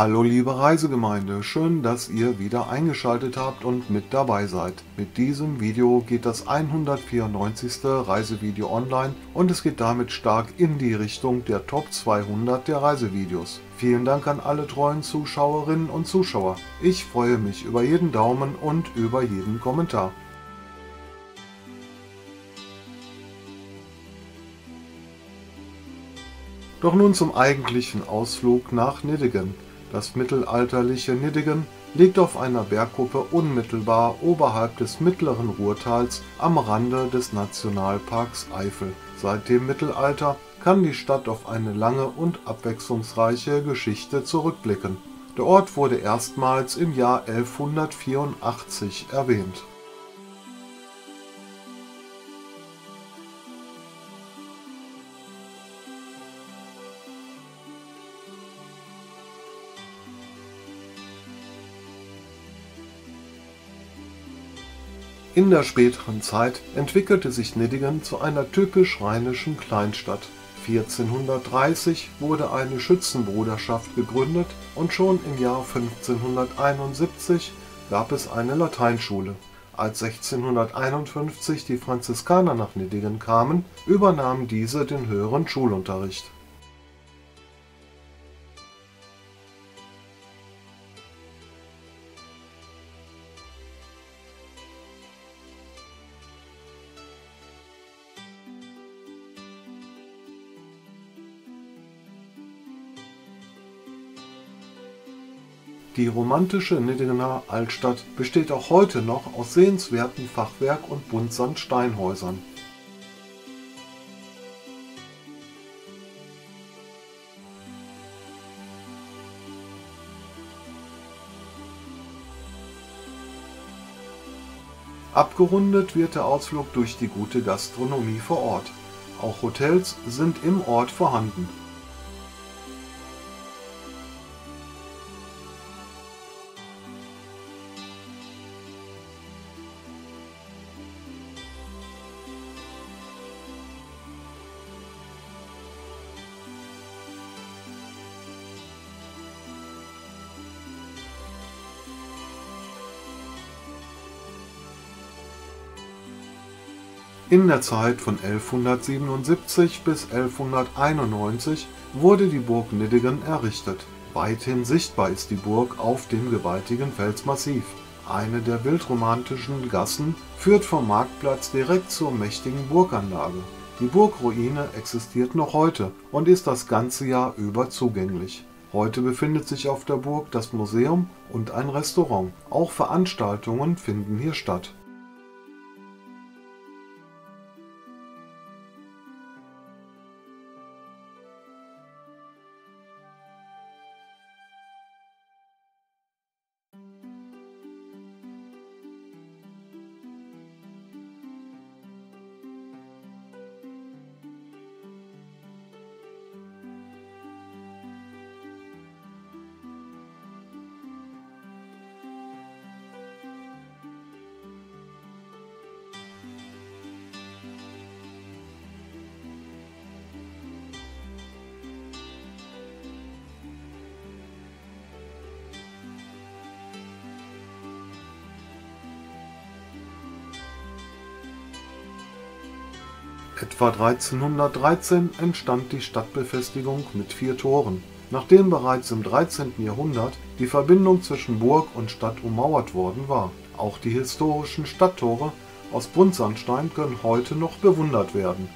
Hallo liebe Reisegemeinde, schön, dass ihr wieder eingeschaltet habt und mit dabei seid. Mit diesem Video geht das 194. Reisevideo online und es geht damit stark in die Richtung der Top 200 der Reisevideos. Vielen Dank an alle treuen Zuschauerinnen und Zuschauer. Ich freue mich über jeden Daumen und über jeden Kommentar. Doch nun zum eigentlichen Ausflug nach Nideggen. Das mittelalterliche Nideggen liegt auf einer Bergkuppe unmittelbar oberhalb des mittleren Ruhrtals am Rande des Nationalparks Eifel. Seit dem Mittelalter kann die Stadt auf eine lange und abwechslungsreiche Geschichte zurückblicken. Der Ort wurde erstmals im Jahr 1184 erwähnt In der späteren Zeit entwickelte sich Nidingen zu einer typisch rheinischen Kleinstadt. 1430 wurde eine Schützenbruderschaft gegründet und schon im Jahr 1571 gab es eine Lateinschule. Als 1651 die Franziskaner nach Nidingen kamen, übernahmen diese den höheren Schulunterricht Die romantische Niddegener Altstadt besteht auch heute noch aus sehenswerten Fachwerk und Buntsandsteinhäusern Abgerundet wird der Ausflug durch die gute Gastronomie vor Ort. Auch Hotels sind im Ort vorhanden In der Zeit von 1177 bis 1191 wurde die Burg Nideggen errichtet. Weithin sichtbar ist die Burg auf dem gewaltigen Felsmassiv. Eine der wildromantischen Gassen führt vom Marktplatz direkt zur mächtigen Burganlage. Die Burgruine existiert noch heute und ist das ganze Jahr über zugänglich. Heute befindet sich auf der Burg das Museum und ein Restaurant. Auch Veranstaltungen finden hier statt. Etwa 1313 entstand die Stadtbefestigung mit vier Toren. Nachdem bereits im 13. Jahrhundert die Verbindung zwischen Burg und Stadt ummauert worden war. Auch die historischen Stadttore aus Buntsandstein können heute noch bewundert werden